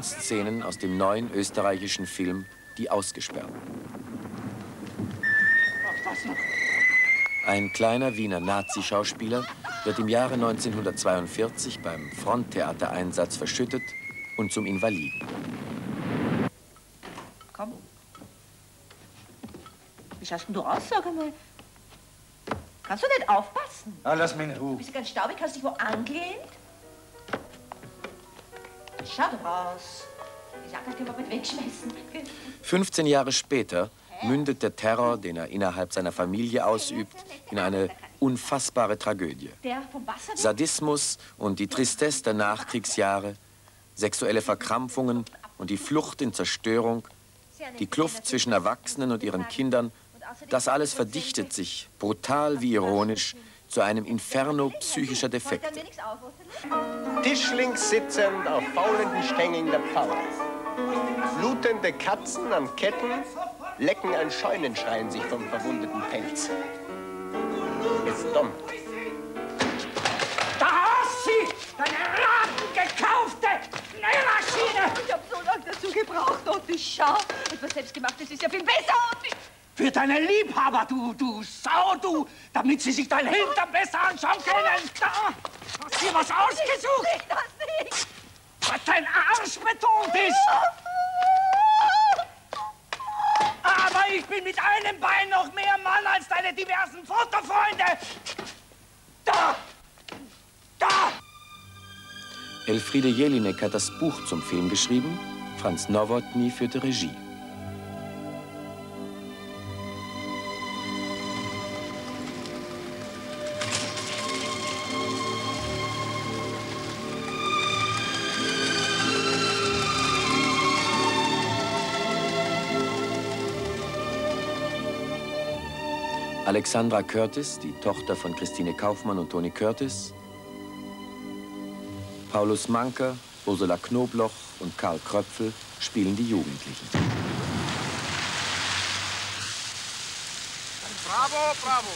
Das sind Szenen aus dem neuen österreichischen Film Die Ausgesperrten. Ein kleiner Wiener Nazi-Schauspieler wird im Jahre 1942 beim Fronttheatereinsatz verschüttet und zum Invaliden. Komm. Wie schaust denn du aus, sag einmal? Kannst du nicht aufpassen? Ah, lass mich in Ruhe. Bist du ganz staubig? Hast du dich wo angelehnt? Schau raus. Die Jacke können wir mit wegschmeißen. 15 Jahre später mündet der Terror, den er innerhalb seiner Familie ausübt, in eine unfassbare Tragödie. Sadismus und die Tristesse der Nachkriegsjahre, sexuelle Verkrampfungen und die Flucht in Zerstörung, die Kluft zwischen Erwachsenen und ihren Kindern, das alles verdichtet sich, brutal wie ironisch, zu einem Inferno psychischer Defekte. Tischlings sitzend auf faulenden Stängeln der Pfauer. Blutende Katzen an Ketten lecken ein Scheunenschreien sich vom verwundeten Pelz. Es dommt. Da hast sie! Deine ratengekaufte Nähmaschine! Ich hab so lange dazu gebraucht und ich schau. Etwas Selbstgemachtes ist ja viel besser ich... Für deine Liebhaber, du, du Sau, du! Damit sie sich dein Hintern besser anschauen können! Da! Hast dir was ausgesucht? Ich das nicht! Was dein Arsch betont ist! Aber ich bin mit einem Bein noch mehr Mann als deine diversen Fotofreunde! Da! Da! Elfriede Jelinek hat das Buch zum Film geschrieben, Franz Nowotny führte Regie. Alexandra Curtis, die Tochter von Christine Kaufmann und Toni Curtis, Paulus Manker, Ursula Knobloch und Karl Kröpfel spielen die Jugendlichen. Bravo, bravo!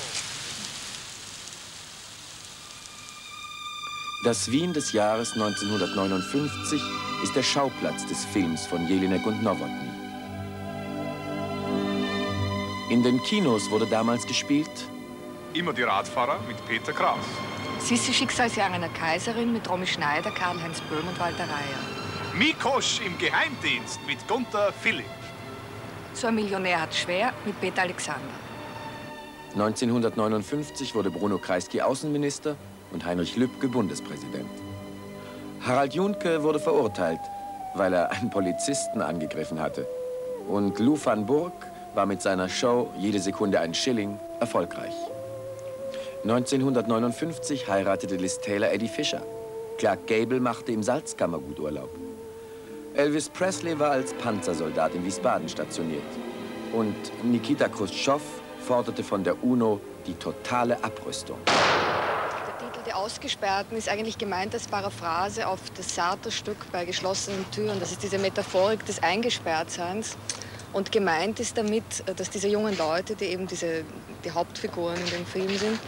Das Wien des Jahres 1959 ist der Schauplatz des Films von Jelinek und Nowotny. In den Kinos wurde damals gespielt Immer die Radfahrer mit Peter Kraus. Sissi Schicksalsjahre einer Kaiserin mit Romy Schneider, Karl-Heinz Böhm und Walter Reier. Mikosch im Geheimdienst mit Gunther Philipp. So ein Millionär hat schwer mit Peter Alexander. 1959 wurde Bruno Kreisky Außenminister und Heinrich Lübke Bundespräsident. Harald Junke wurde verurteilt, weil er einen Polizisten angegriffen hatte. Und Lou van Burg war mit seiner Show Jede Sekunde ein Schilling erfolgreich. 1959 heiratete Liz Taylor Eddie Fisher. Clark Gable machte im Salzkammergut Urlaub. Elvis Presley war als Panzersoldat in Wiesbaden stationiert. Und Nikita Khrushchev forderte von der UNO die totale Abrüstung. Der Titel Die Ausgesperrten ist eigentlich gemeint als Paraphrase auf das Sartre-Stück bei geschlossenen Türen. Das ist diese Metaphorik des Eingesperrtseins. Und gemeint ist damit, dass diese jungen Leute, die eben diese, die Hauptfiguren in dem Film sind,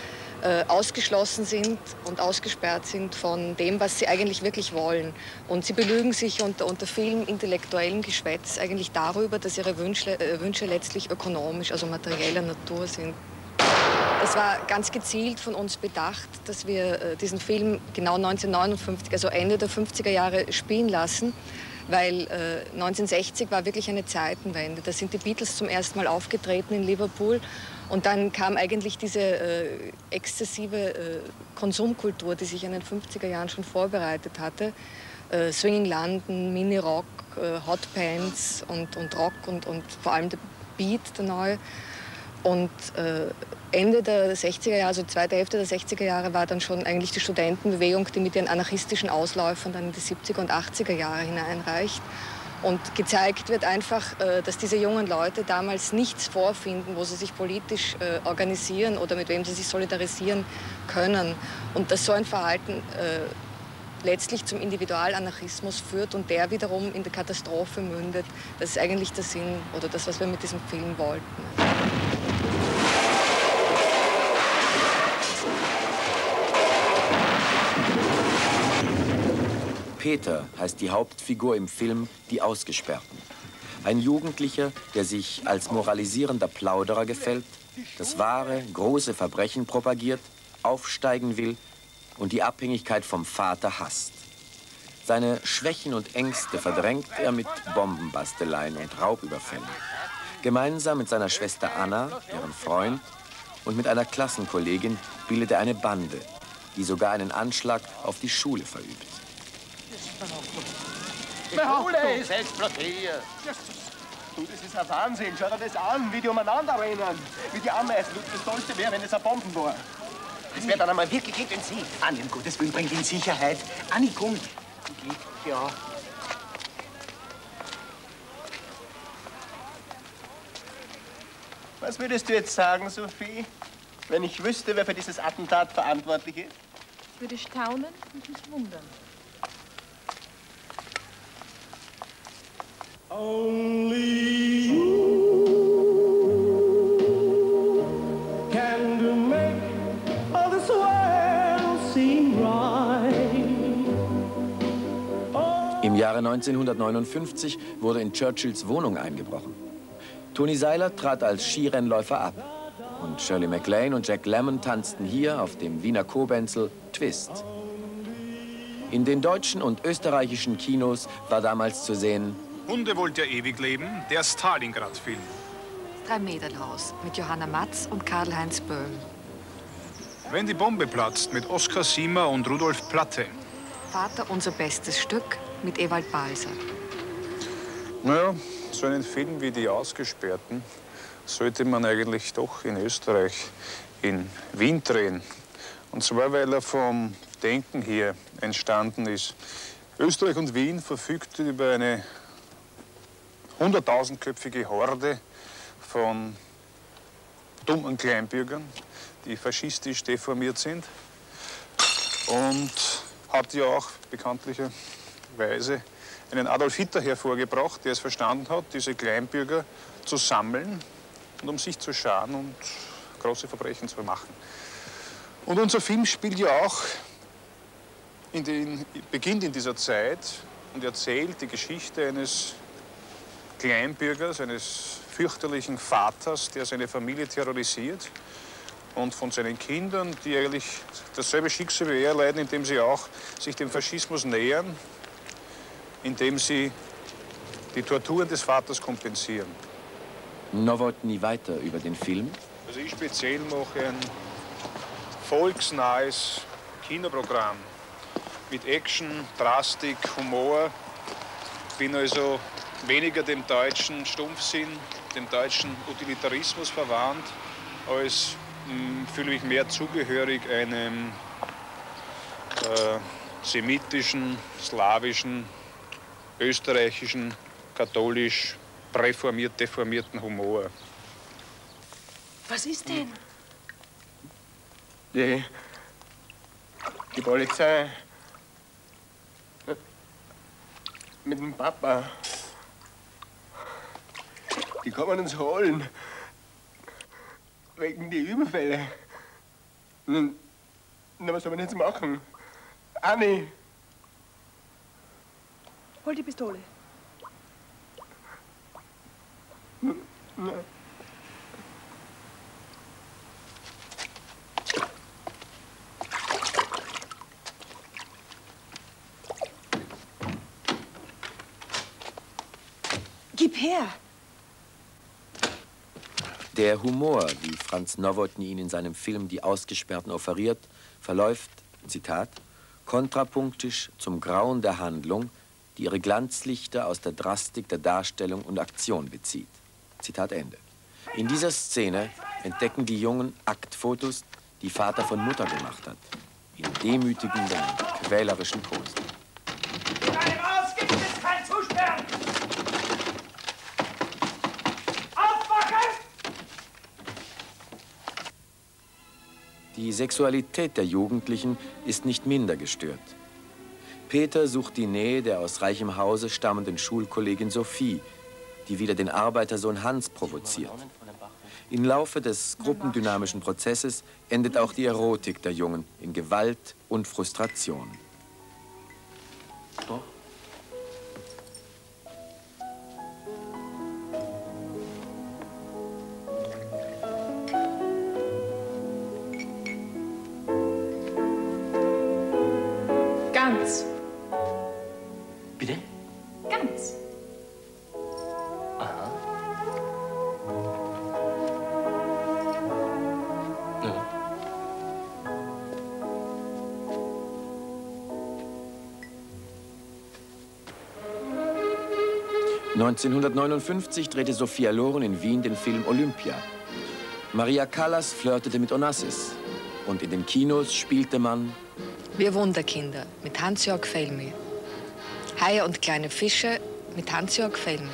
äh, ausgeschlossen sind und ausgesperrt sind von dem, was sie eigentlich wirklich wollen. Und sie belügen sich unter, unter vielem intellektuellem Geschwätz eigentlich darüber, dass ihre Wünsche, äh, Wünsche letztlich ökonomisch, also materieller Natur sind. Es war ganz gezielt von uns bedacht, dass wir äh, diesen Film genau 1959, also Ende der 50er Jahre, spielen lassen, weil äh, 1960 war wirklich eine Zeitenwende. Da sind die Beatles zum ersten Mal aufgetreten in Liverpool und dann kam eigentlich diese äh, exzessive äh, Konsumkultur, die sich in den 50er Jahren schon vorbereitet hatte. Äh, Swinging London, Mini-Rock, äh, Hot Pants und, und Rock und, und vor allem der Beat, der neue. Und äh, Ende der 60er Jahre, also zweite Hälfte der 60er Jahre, war dann schon eigentlich die Studentenbewegung, die mit ihren anarchistischen Ausläufern dann in die 70er und 80er Jahre hineinreicht. Und gezeigt wird einfach, äh, dass diese jungen Leute damals nichts vorfinden, wo sie sich politisch äh, organisieren oder mit wem sie sich solidarisieren können. Und dass so ein Verhalten äh, letztlich zum Individualanarchismus führt und der wiederum in der Katastrophe mündet. Das ist eigentlich der Sinn oder das, was wir mit diesem Film wollten. Peter heißt die Hauptfigur im Film Die Ausgesperrten. Ein Jugendlicher, der sich als moralisierender Plauderer gefällt, das wahre, große Verbrechen propagiert, aufsteigen will und die Abhängigkeit vom Vater hasst. Seine Schwächen und Ängste verdrängt er mit Bombenbasteleien und Raubüberfällen. Gemeinsam mit seiner Schwester Anna, ihrem Freund, und mit einer Klassenkollegin bildet er eine Bande, die sogar einen Anschlag auf die Schule verübt. Die Schule ist explodiert. Du, das ist ein Wahnsinn. Schau dir das an, wie die umeinander rennen. Wie die Ameisen. Das Tollste wäre, wenn es ein Bomben war. Das wäre dann einmal wirklich intensiv. Anni, um Gottes Willen, bringt in Sicherheit. Anni, komm. Ja. Was würdest du jetzt sagen, Sophie, wenn ich wüsste, wer für dieses Attentat verantwortlich ist? Ich würde staunen und mich wundern. Only you can make all this world seem right. Im Jahre 1959 wurde in Churchills Wohnung eingebrochen. Tony Seiler trat als Skirennläufer ab. Und Shirley MacLaine und Jack Lemmon tanzten hier auf dem Wiener Kobenzel Twist. In den deutschen und österreichischen Kinos war damals zu sehen Hunde wollt ihr ewig leben, der Stalingrad-Film. Drei Mädelhaus mit Johanna Matz und Karl-Heinz Böhm. Wenn die Bombe platzt mit Oskar Siemer und Rudolf Platte. Vater unser bestes Stück mit Ewald Balser. Naja, so einen Film wie Die Ausgesperrten sollte man eigentlich doch in Österreich, in Wien drehen. Und zwar, weil er vom Denken hier entstanden ist. Österreich und Wien verfügt über eine hunderttausendköpfige Horde von dummen Kleinbürgern, die faschistisch deformiert sind. Und hat ja auch bekanntlicherweise einen Adolf Hitler hervorgebracht, der es verstanden hat, diese Kleinbürger zu sammeln und um sich zu scharen und große Verbrechen zu machen. Und unser Film spielt ja auch in den, beginnt in dieser Zeit und erzählt die Geschichte eines Kleinbürgers, eines fürchterlichen Vaters, der seine Familie terrorisiert und von seinen Kindern, die eigentlich dasselbe Schicksal wie er leiden, indem sie auch sich dem Faschismus nähern, indem sie die Torturen des Vaters kompensieren. Nowotny weiter über den Film. Also ich speziell mache ein volksnahes Kinoprogramm mit Action, Drastik, Humor. Bin also weniger dem deutschen Stumpfsinn, dem deutschen Utilitarismus verwandt, als mh, fühle mich mehr zugehörig einem äh, semitischen, slawischen, österreichischen, katholisch, präformiert, deformierten Humor. Was ist denn? Die, die Polizei. Mit dem Papa. Die kommen uns holen. Wegen die Überfälle. Na, was soll man jetzt machen? Anni, Hol die Pistole. na, Gib her. Der Humor, wie Franz Nowotny ihn in seinem Film Die Ausgesperrten offeriert, verläuft, Zitat, kontrapunktisch zum Grauen der Handlung, die ihre Glanzlichter aus der Drastik der Darstellung und Aktion bezieht. Zitat Ende. In dieser Szene entdecken die Jungen Aktfotos, die Vater von Mutter gemacht hat. In demütigenden, quälerischen Posen. In einem gibt es kein Zusperren! Die Sexualität der Jugendlichen ist nicht minder gestört. Peter sucht die Nähe der aus reichem Hause stammenden Schulkollegin Sophie, die wieder den Arbeitersohn Hans provoziert. Im Laufe des gruppendynamischen Prozesses endet auch die Erotik der Jungen in Gewalt und Frustration. 1959 drehte Sophia Loren in Wien den Film Olympia. Maria Callas flirtete mit Onassis. Und in den Kinos spielte man Wir Wunderkinder mit Hans-Jörg Felmy. Haie und kleine Fische mit Hans-Jörg Felmy.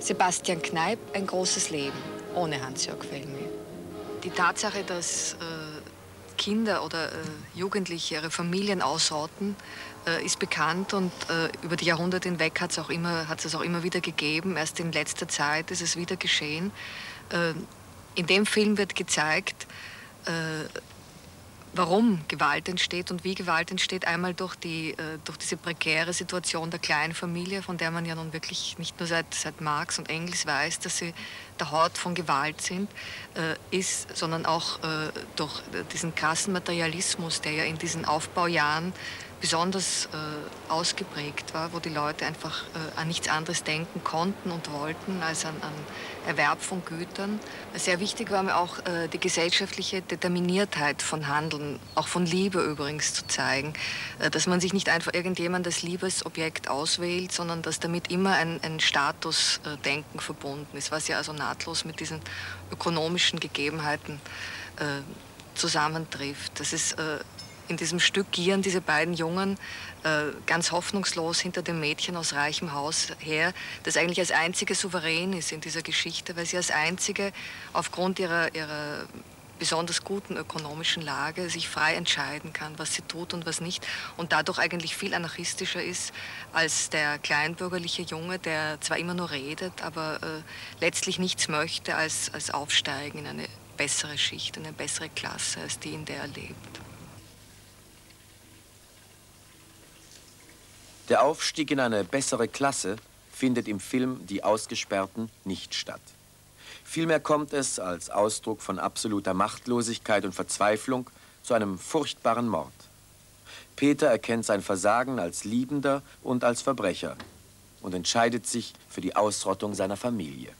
Sebastian Kneip, ein großes Leben ohne Hans-Jörg Felmy. Die Tatsache, dass äh, Kinder oder äh, Jugendliche ihre Familien ausrotten, äh, ist bekannt und äh, über die Jahrhunderte hinweg hat es auch, auch immer wieder gegeben. Erst in letzter Zeit ist es wieder geschehen. Äh, in dem Film wird gezeigt, äh, warum Gewalt entsteht und wie Gewalt entsteht. Einmal durch, die, äh, durch diese prekäre Situation der kleinen Familie, von der man ja nun wirklich nicht nur seit, seit Marx und Engels weiß, dass sie der Hort von Gewalt sind, äh, ist, sondern auch äh, durch diesen krassen Materialismus, der ja in diesen Aufbaujahren besonders äh, ausgeprägt war, wo die Leute einfach äh, an nichts anderes denken konnten und wollten als an, an Erwerb von Gütern. Sehr wichtig war mir auch äh, die gesellschaftliche Determiniertheit von Handeln, auch von Liebe übrigens zu zeigen, äh, dass man sich nicht einfach irgendjemand als Liebesobjekt auswählt, sondern dass damit immer ein, ein Statusdenken verbunden ist, was ja also nahtlos mit diesen ökonomischen Gegebenheiten äh, zusammentrifft. Das ist äh, in diesem Stück gieren diese beiden Jungen äh, ganz hoffnungslos hinter dem Mädchen aus reichem Haus her, das eigentlich als einzige souverän ist in dieser Geschichte, weil sie als einzige aufgrund ihrer, ihrer besonders guten ökonomischen Lage sich frei entscheiden kann, was sie tut und was nicht und dadurch eigentlich viel anarchistischer ist als der kleinbürgerliche Junge, der zwar immer nur redet, aber äh, letztlich nichts möchte als, als aufsteigen in eine bessere Schicht, in eine bessere Klasse, als die, in der er lebt. Der Aufstieg in eine bessere Klasse findet im Film Die Ausgesperrten nicht statt. Vielmehr kommt es als Ausdruck von absoluter Machtlosigkeit und Verzweiflung zu einem furchtbaren Mord. Peter erkennt sein Versagen als Liebender und als Verbrecher und entscheidet sich für die Ausrottung seiner Familie.